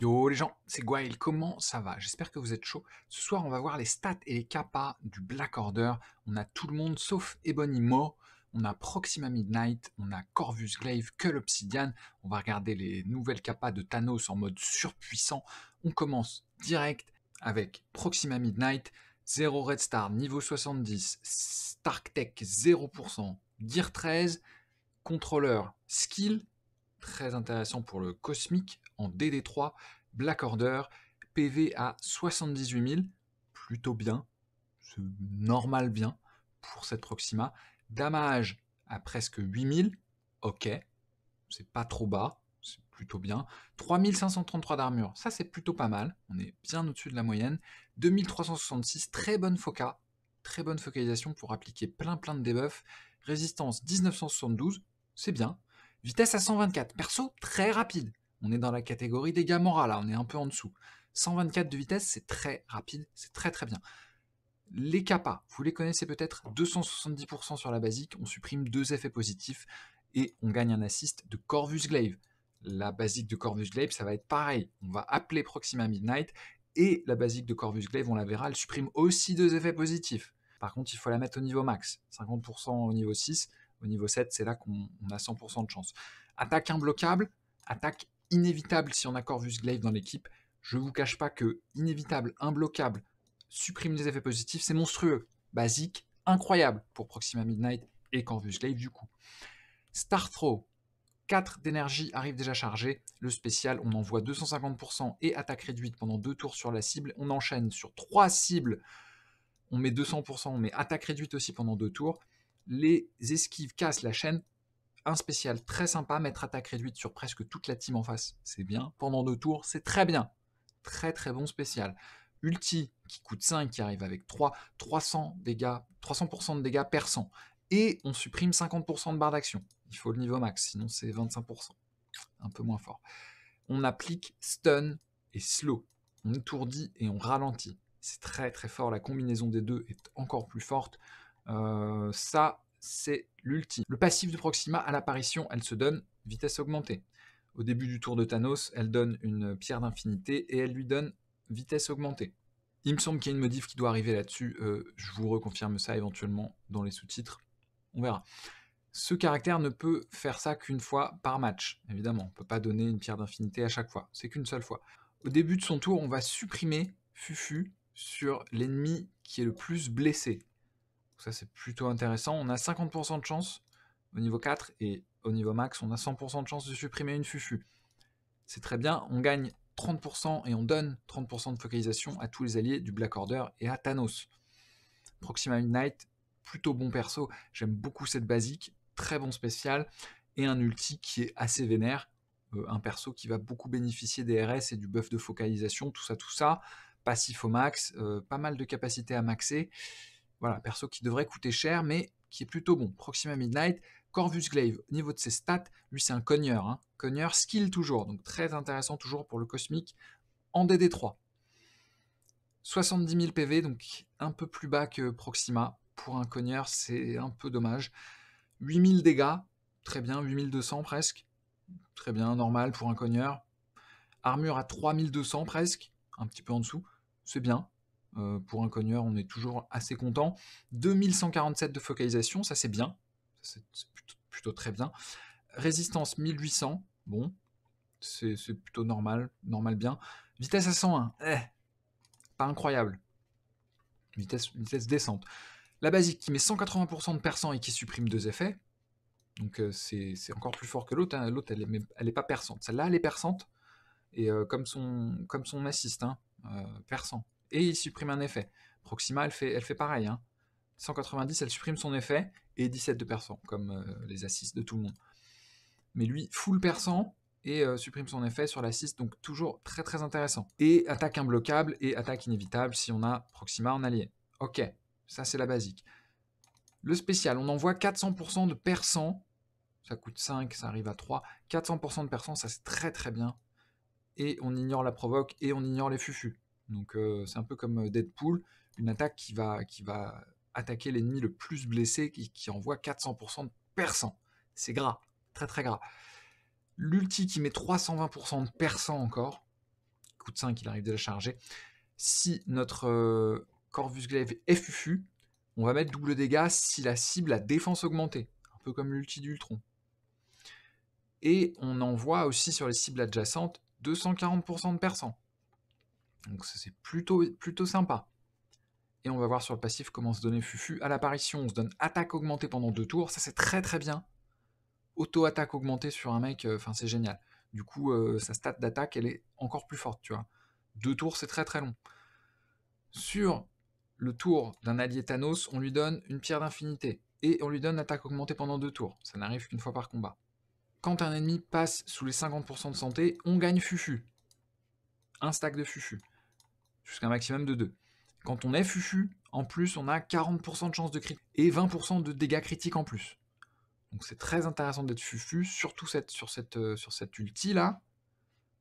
Yo les gens, c'est Gwail, comment ça va? J'espère que vous êtes chaud. Ce soir, on va voir les stats et les kappas du Black Order. On a tout le monde sauf Ebony On a Proxima Midnight, on a Corvus Glaive, Cull Obsidian. On va regarder les nouvelles kappas de Thanos en mode surpuissant. On commence direct avec Proxima Midnight, 0 Red Star, niveau 70, Stark Tech 0%, Gear 13, contrôleur Skill, très intéressant pour le cosmique en DD3, Black Order, PV à 78 000, plutôt bien, c'est normal bien pour cette Proxima. Damage à presque 8000, ok, c'est pas trop bas, c'est plutôt bien. 3533 d'armure, ça c'est plutôt pas mal, on est bien au-dessus de la moyenne. 2366, très bonne foca, très bonne focalisation pour appliquer plein plein de debuffs. Résistance 1972, c'est bien. Vitesse à 124. Perso, très rapide. On est dans la catégorie des Gamora, là, on est un peu en dessous. 124 de vitesse, c'est très rapide, c'est très très bien. Les kappas, vous les connaissez peut-être, 270% sur la basique, on supprime deux effets positifs et on gagne un assist de Corvus Glaive. La basique de Corvus Glaive, ça va être pareil. On va appeler Proxima Midnight et la basique de Corvus Glaive, on la verra, elle supprime aussi deux effets positifs. Par contre, il faut la mettre au niveau max, 50% au niveau 6, au niveau 7, c'est là qu'on a 100% de chance. Attaque imbloquable, attaque inévitable si on a Corvus Glaive dans l'équipe. Je ne vous cache pas que inévitable, imbloquable, supprime les effets positifs, c'est monstrueux. Basique, incroyable pour Proxima Midnight et Corvus Glaive du coup. Star Throw, 4 d'énergie arrive déjà chargé. Le spécial, on envoie 250% et attaque réduite pendant 2 tours sur la cible. On enchaîne sur 3 cibles. On met 200%, on met attaque réduite aussi pendant 2 tours les esquives cassent la chaîne. Un spécial très sympa, mettre attaque réduite sur presque toute la team en face, c'est bien. Pendant deux tours, c'est très bien. Très très bon spécial. Ulti qui coûte 5, qui arrive avec 3, 300 dégâts, 300% de dégâts perçants. Et on supprime 50% de barre d'action. Il faut le niveau max, sinon c'est 25%. Un peu moins fort. On applique stun et slow. On étourdit et on ralentit. C'est très très fort. La combinaison des deux est encore plus forte. Euh, ça, c'est l'ultime. Le passif de Proxima, à l'apparition, elle se donne vitesse augmentée. Au début du tour de Thanos, elle donne une pierre d'infinité et elle lui donne vitesse augmentée. Il me semble qu'il y a une modif qui doit arriver là-dessus. Euh, je vous reconfirme ça éventuellement dans les sous-titres. On verra. Ce caractère ne peut faire ça qu'une fois par match, évidemment. On ne peut pas donner une pierre d'infinité à chaque fois. C'est qu'une seule fois. Au début de son tour, on va supprimer Fufu sur l'ennemi qui est le plus blessé ça, c'est plutôt intéressant. On a 50% de chance au niveau 4 et au niveau max, on a 100% de chance de supprimer une fufu. C'est très bien. On gagne 30% et on donne 30% de focalisation à tous les alliés du Black Order et à Thanos. Proxima Midnight, plutôt bon perso. J'aime beaucoup cette basique. Très bon spécial. Et un ulti qui est assez vénère. Euh, un perso qui va beaucoup bénéficier des RS et du buff de focalisation, tout ça, tout ça. Passif au max, euh, pas mal de capacité à maxer. Voilà, perso qui devrait coûter cher, mais qui est plutôt bon. Proxima Midnight, Corvus Glaive, au niveau de ses stats, lui c'est un cogneur. Hein. Cogneur, skill toujours, donc très intéressant toujours pour le cosmique en DD3. 70 000 PV, donc un peu plus bas que Proxima. Pour un cogneur, c'est un peu dommage. 8000 dégâts, très bien, 8200 presque. Très bien, normal pour un cogneur. Armure à 3200 presque, un petit peu en dessous. C'est bien, euh, pour un cogneur, on est toujours assez content. 2147 de focalisation, ça c'est bien. C'est plutôt, très bien. Résistance 1800, bon, c'est plutôt normal, normal bien. Vitesse à 101, eh, pas incroyable. Vitesse, vitesse. La basique qui met 180% de perçant et qui supprime deux effets. Donc euh, c'est encore plus fort que l'autre. Hein. L'autre, elle, n'est est pas perçante. Celle-là, elle est perçante. Et euh, comme, son, comme hein, perçant et il supprime un effet. Proxima, elle fait, elle fait pareil. 190, hein. elle supprime son effet, et 17 de perçant, comme euh, les assists de tout le monde. Mais lui, full perçant, et euh, supprime son effet sur l'assist, donc toujours très très intéressant. Et attaque imbloquable et attaque inévitable si on a Proxima en allié. Ok, ça c'est la basique. Le spécial, on envoie 400% de perçant, ça coûte 5, ça arrive à 3. 400% de perçant, ça c'est très très bien. Et on ignore la provoque et on ignore les fufus. Donc c'est un peu comme Deadpool, une attaque qui va, qui va attaquer l'ennemi le plus blessé, qui, envoie 400% de perçant. C'est gras, très très gras. L'ulti qui met 320% de perçant encore, coûte 5, il arrive déjà chargé. Si notre euh, Corvus Glaive est fufu, on va mettre double dégâts si la cible a défense augmentée, un peu comme l'ulti d'Ultron. Et on envoie aussi sur les cibles adjacentes 240% de percent. Donc c'est plutôt, plutôt sympa. Et on va voir sur le passif comment se donner Fufu. À l'apparition, on se donne attaque augmentée pendant deux tours. Ça c'est très très bien. Auto-attaque augmentée sur un mec, euh, enfin c'est génial. Du coup, euh, sa stat d'attaque, elle est encore plus forte, tu vois. Deux tours, c'est très très long. Sur le tour d'un allié Thanos, on lui donne une pierre d'infinité. Et on lui donne attaque augmentée pendant deux tours. Ça n'arrive qu'une fois par combat. Quand un ennemi passe sous les 50% de santé, on gagne Fufu. Un stack de Fufu. Jusqu'à un maximum de 2. Quand on est Fufu, en plus, on a 40% de chance de crit. Et 20% de dégâts critiques en plus. Donc c'est très intéressant d'être Fufu, surtout cette, sur, cette, euh, sur cette ulti là.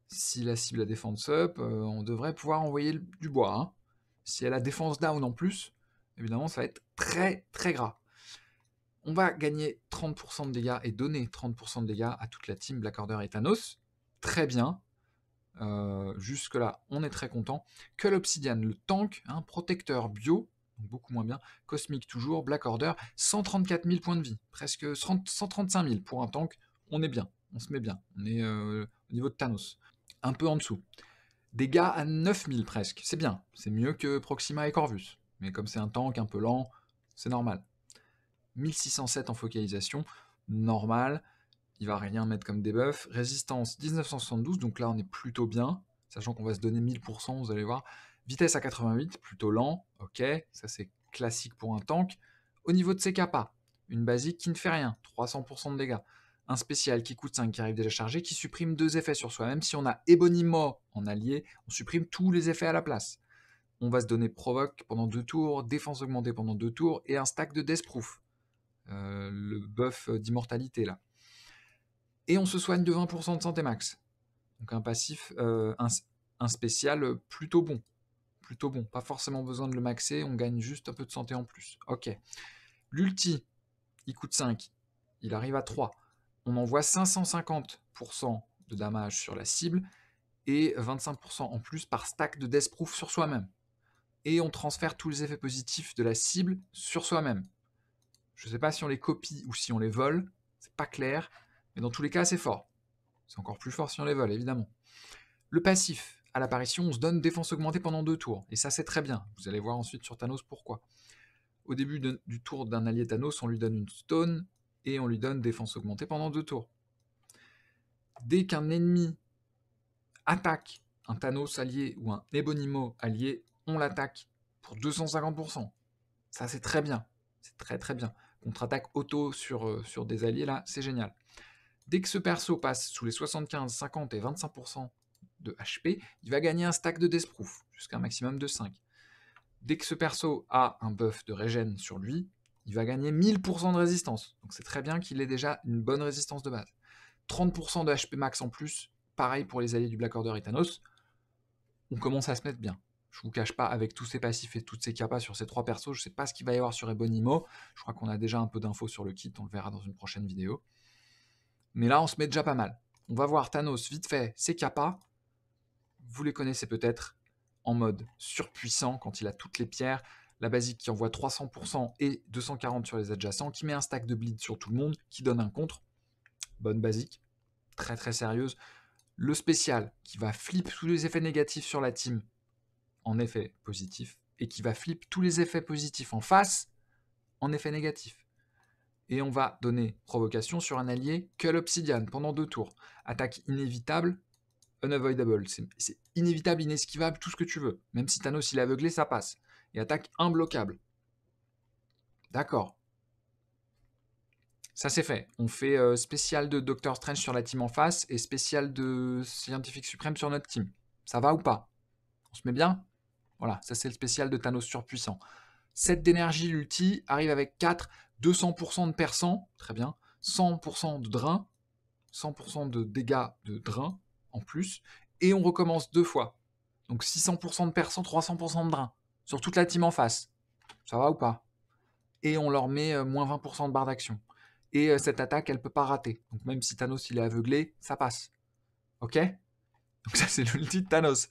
Si la cible a défense up, euh, on devrait pouvoir envoyer du bois. Hein. Si elle a défense down en plus, évidemment ça va être très très gras. On va gagner 30% de dégâts et donner 30% de dégâts à toute la team Black Order et Thanos. Très bien. Euh, jusque-là, on est très content. Que l'Obsidian, le tank, un protecteur bio, beaucoup moins bien. Cosmic toujours, Black Order, 134 000 points de vie. Presque 135 000 pour un tank. On est bien, on se met bien. On est euh, au niveau de Thanos. Un peu en dessous. Dégâts à 9000 presque. C'est bien. C'est mieux que Proxima et Corvus. Mais comme c'est un tank un peu lent, c'est normal. 1607 en focalisation, normal, il va rien mettre comme debuff. Résistance 1972, donc là on est plutôt bien, sachant qu'on va se donner 1000%, vous allez voir. Vitesse à 88, plutôt lent, ok, ça c'est classique pour un tank. Au niveau de ses capas, une basique qui ne fait rien, 300% de dégâts. Un spécial qui coûte 5, qui arrive déjà chargé, qui supprime deux effets sur soi. Même si on a Ebonimo en allié, on supprime tous les effets à la place. On va se donner provoque pendant deux tours, défense augmentée pendant deux tours, et un stack de Death Proof. Euh, le buff d'immortalité là. Et on se soigne de 20% de santé max. Donc un passif, euh, un, spécial plutôt bon. Plutôt bon. Pas forcément besoin de le maxer, on gagne juste un peu de santé en plus. Ok. L'ulti, il coûte 5. Il arrive à 3. On envoie 550% de damage sur la cible et 25% en plus par stack de Death Proof sur soi-même. Et on transfère tous les effets positifs de la cible sur soi-même. Je ne sais pas si on les copie ou si on les vole, c'est pas clair, mais dans tous les cas, c'est fort. C'est encore plus fort si on les vole, évidemment. Le passif, à l'apparition, on se donne défense augmentée pendant deux tours, et ça c'est très bien. Vous allez voir ensuite sur Thanos pourquoi. Au début du tour d'un allié Thanos, on lui donne une stone, et on lui donne défense augmentée pendant deux tours. Dès qu'un ennemi attaque un Thanos allié ou un Ebonimo allié, on l'attaque pour 250%. Ça c'est très bien. C'est très très bien contre-attaque auto sur, euh, sur des alliés, là, c'est génial. Dès que ce perso passe sous les 75, 50 et 25% de HP, il va gagner un stack de Deathproof, jusqu'à un maximum de 5. Dès que ce perso a un buff de régène sur lui, il va gagner 1000% de résistance. Donc c'est très bien qu'il ait déjà une bonne résistance de base. 30% de HP max en plus, pareil pour les alliés du Black Order et. On commence à se mettre bien. Je vous cache pas, avec tous ces passifs et toutes ces capas sur ces trois persos, je sais pas ce qu'il va y avoir sur Ebonimo. Je crois qu'on a déjà un peu d'infos sur le kit, on le verra dans une prochaine vidéo. Mais là, on se met déjà pas mal. On va voir Thanos vite fait, ses capas. Vous les connaissez peut-être en mode surpuissant quand il a toutes les pierres. La basique qui envoie 300% et 240 sur les adjacents, qui met un stack de bleed sur tout le monde, qui donne un contre. Bonne basique, très très sérieuse. Le spécial qui va flip tous les effets négatifs sur la team en effet positif et qui va flip tous les effets positifs en face en effet négatif. Et on va donner provocation sur un allié que l'obsidian pendant deux tours. Attaque inévitable, unavoidable. C'est inévitable, inesquivable, tout ce que tu veux. Même si Thanos il est aveuglé, ça passe. Et attaque imbloquable. D'accord. Ça c'est fait. On fait euh, spécial de Doctor Strange sur la team en face et spécial de Scientifique Suprême sur notre team. Ça va ou pas? On se met bien? Voilà, ça c'est le spécial de Thanos surpuissant. 7 d'énergie, l'ulti, arrive avec 4, 200% de percent, très bien, 100% de drain, 100% de dégâts de drain en plus, et on recommence deux fois. Donc 600% de percent, 300% de drain, sur toute la team en face. Ça va ou pas? Et on leur met euh, moins 20% de barre d'action. Et euh, cette attaque, elle peut pas rater. Donc même si Thanos il est aveuglé, ça passe. Ok? Donc ça, c'est l'ulti de Thanos.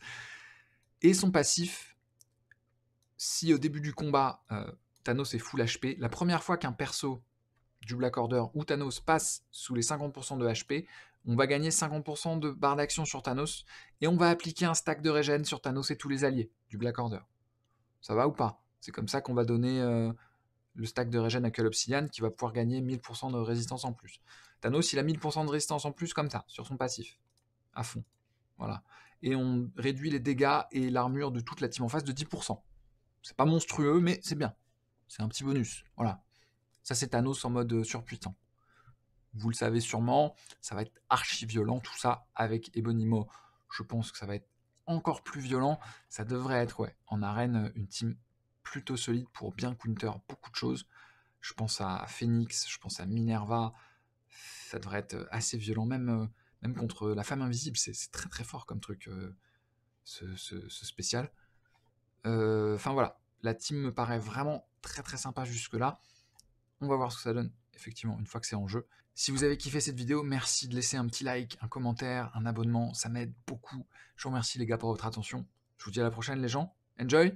Et son passif, si au début du combat, euh, Thanos est full HP, la première fois qu'un perso du Black Order ou Thanos passe sous les 50% de HP, on va gagner 50% de barre d'action sur Thanos, et on va appliquer un stack de régène sur Thanos et tous les alliés du Black Order. Ça va ou pas? C'est comme ça qu'on va donner euh, le stack de régène à Call Obsidian qui va pouvoir gagner 1000% de résistance en plus. Thanos, il a 1000% de résistance en plus comme ça, sur son passif, à fond. Voilà. Et on réduit les dégâts et l'armure de toute la team en face de 10%. C'est pas monstrueux, mais c'est bien. C'est un petit bonus. Voilà. Ça, c'est Thanos en mode euh, surpuissant. Vous le savez sûrement, ça va être archi violent tout ça avec Ebonimo. Je pense que ça va être encore plus violent. Ça devrait être, ouais, en arène, une team plutôt solide pour bien counter beaucoup de choses. Je pense à Phoenix, je pense à Minerva. Ça devrait être assez violent, même, euh, contre la femme invisible. C'est très très fort comme truc, euh, ce, spécial. Euh, enfin voilà, la team me paraît vraiment très très sympa jusque-là. On va voir ce que ça donne, effectivement, une fois que c'est en jeu. Si vous avez kiffé cette vidéo, merci de laisser un petit like, un commentaire, un abonnement, ça m'aide beaucoup. Je vous remercie les gars pour votre attention. Je vous dis à la prochaine les gens. Enjoy